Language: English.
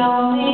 only